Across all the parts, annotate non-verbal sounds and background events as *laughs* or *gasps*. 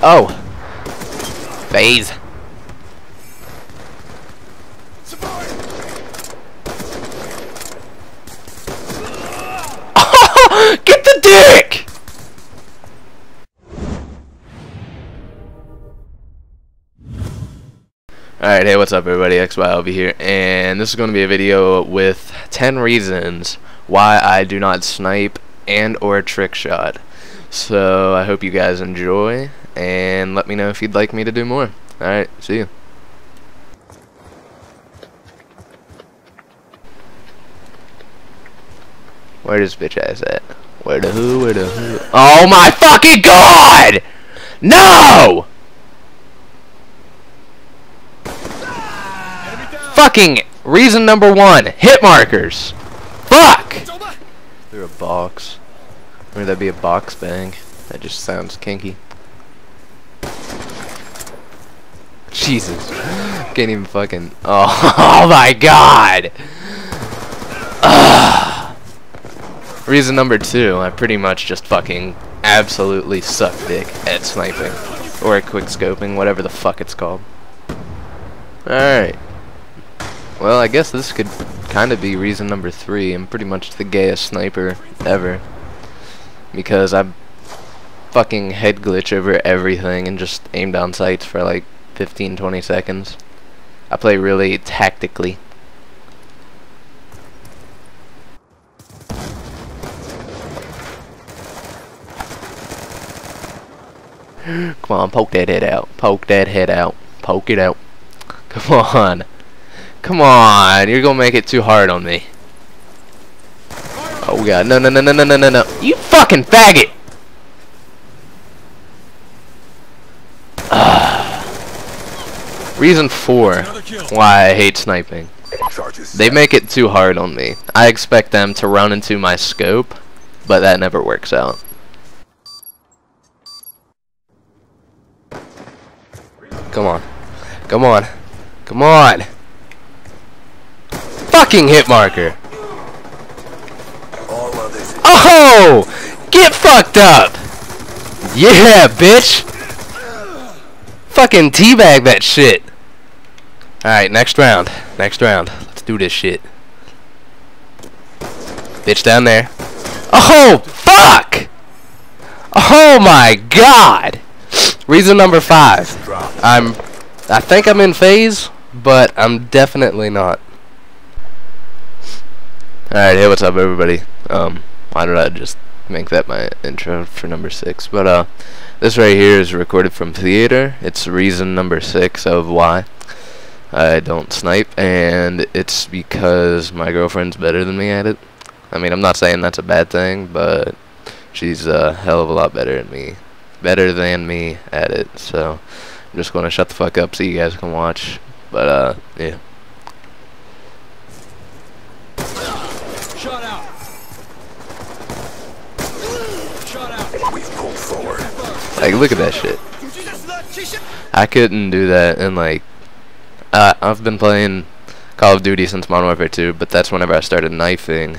Oh! FaZe! *laughs* Get the dick! Alright, hey, what's up everybody, XY over here, and this is going to be a video with 10 reasons why I do not snipe and or trick shot. So, I hope you guys enjoy, and let me know if you'd like me to do more. Alright, see you. Where does bitch ass at? Where the who? Where the who? Oh my fucking god! No! Fucking reason number one, hit markers. Fuck! Through a box. Or that'd be a box bang? That just sounds kinky. Jesus. Can't even fucking. Oh, *laughs* oh my god! Ugh. Reason number two, I pretty much just fucking absolutely suck dick at sniping. Or quick scoping, whatever the fuck it's called. Alright. Well, I guess this could kind of be reason number three. I'm pretty much the gayest sniper ever. Because I fucking head glitch over everything and just aim down sights for like 15-20 seconds. I play really tactically. *gasps* Come on, poke that head out. Poke that head out. Poke it out. *laughs* Come on. Come on. You're gonna make it too hard on me. Oh god. No, no, no, no, no, no, no, no. You fucking faggot! Reason four why I hate sniping. They make it too hard on me. I expect them to run into my scope, but that never works out. Come on. Come on. Come on. Fucking hit marker. Oh! Get fucked up! Yeah, bitch! Fucking teabag that shit. Alright, next round. Next round. Let's do this shit. Bitch down there. Oh, fuck! Oh my god! Reason number five. I'm, I think I'm in FaZe, but I'm definitely not. Alright, hey, what's up, everybody? Um, why did I just make that my intro for number six? But, uh, this right here is recorded from theater. It's reason number six of why I don't snipe, and it's because my girlfriend's better than me at it. I mean, I'm not saying that's a bad thing, but she's a hell of a lot better than me better than me at it. So I'm just gonna shut the fuck up so you guys can watch. But uh, yeah. Shot out. Shot out. We've pulled forward. Like, look at that shit. I couldn't do that in like. Uh, I've been playing Call of Duty since Modern Warfare 2, but that's whenever I started knifing.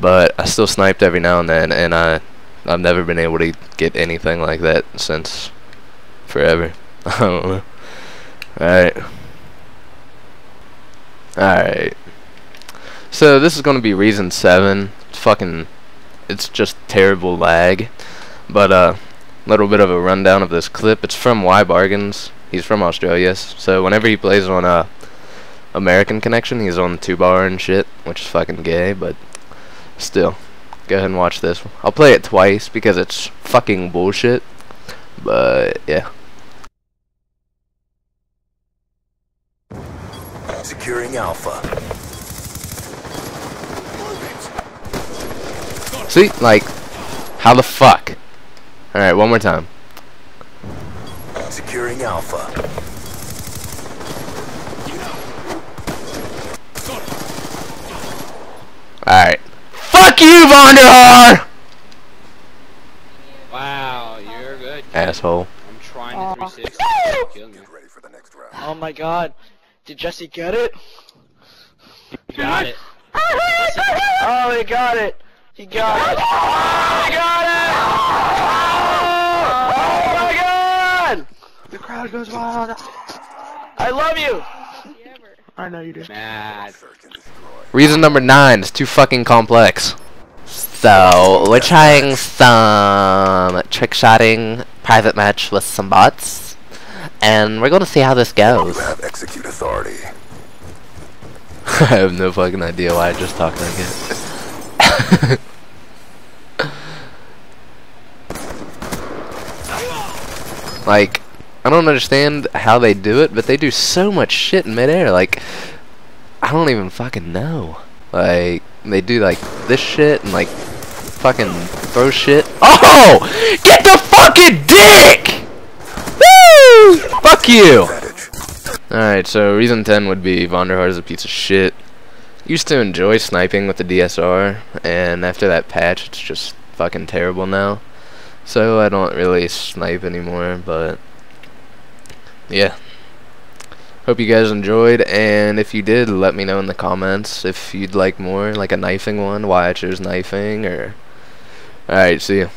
But I still sniped every now and then, and I I've never been able to get anything like that since forever. *laughs* I don't know. Alright. Alright. So this is gonna be reason seven. It's fucking it's just terrible lag. But uh little bit of a rundown of this clip. It's from Y Bargains. He's from Australia. So whenever he plays on uh American Connection, he's on two bar and shit, which is fucking gay, but still go ahead and watch this. I'll play it twice because it's fucking bullshit. But yeah. Securing Alpha. See, like, how the fuck? All right, one more time. Securing Alpha. All right. Fuck you, Vonderhaar! Wow, you're good. Asshole. I'm trying to 360. Kill me. Ready for the next round. Oh my god. Did Jesse get it? He Got it. *laughs* Oh, he got it. He got it. He got it. Oh my God goes wild. I love you. I know you do. Mad. Reason number nine is too fucking complex. So we're trying some trick shotting private match with some bots, and we're gonna see how this You goes. have execute authority. *laughs* I have no fucking idea why I just talked like it. *laughs* like, I don't understand how they do it, but they do so much shit in midair. Like, I don't even fucking know. Like, they do like this shit and like fucking throw shit. Oh! Get the fucking dick! Woo! Fuck you! Alright, so reason 10 would be Vonderhaar is a piece of shit. Used to enjoy sniping with the DSR, and after that patch, it's just fucking terrible now. So I don't really snipe anymore, but yeah. Hope you guys enjoyed, and if you did, let me know in the comments if you'd like more, like a knifing one, why I chose knifing, or... Alright, see ya.